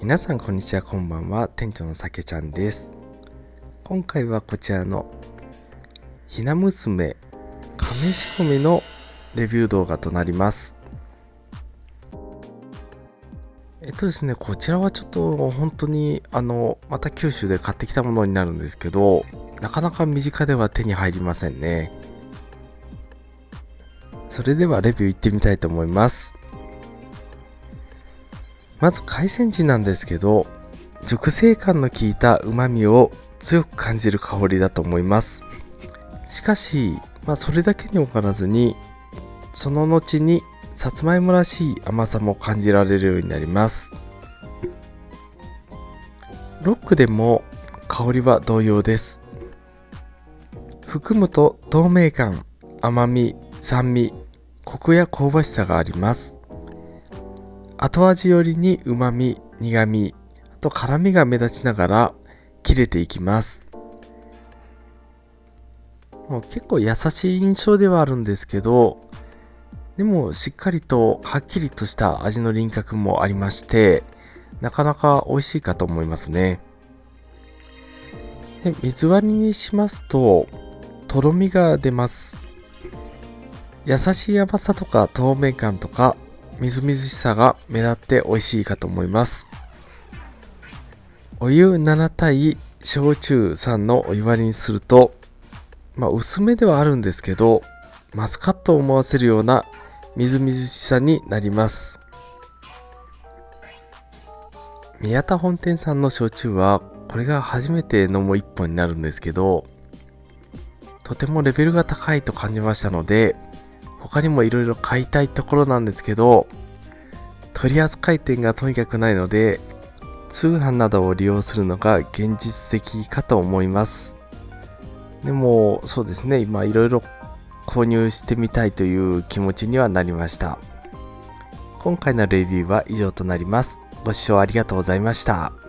皆さんこんにちはこんばんは店長のさけちゃんです。今回はこちらのひな娘亀仕込みのレビュー動画となります。えっとですねこちらはちょっと本当にあのまた九州で買ってきたものになるんですけどなかなか身近では手に入りませんね。それではレビューいってみたいと思います。まず海鮮地なんですけど熟成感の効いた旨味を強く感じる香りだと思います。しかし、まあ、それだけにおからずにその後にさつまいもらしい甘さも感じられるようになります。ロックでも香りは同様です。含むと透明感甘み酸味コクや香ばしさがあります。後味よりに旨味苦味あと辛みが目立ちながら切れていきます。もう結構優しい印象ではあるんですけどでもしっかりとはっきりとした味の輪郭もありましてなかなか美味しいかと思いますね。で水割りにしますととろみが出ます。優しい甘さとか透明感とかみずみずしさが目立って美味しいかと思います。お湯7対焼酎3のお湯割りにするとまあ薄めではあるんですけどマスカットを思わせるようなみずみずしさになります。宮田本店さんの焼酎はこれが初めて飲む一本になるんですけどとてもレベルが高いと感じましたので他にもいろいろ買いたいところなんですけど、取り扱い店がとにかくないので、通販などを利用するのが現実的かと思います。でも、そうですね、今いろいろ購入してみたいという気持ちにはなりました。今回のレビューは以上となります。ご視聴ありがとうございました。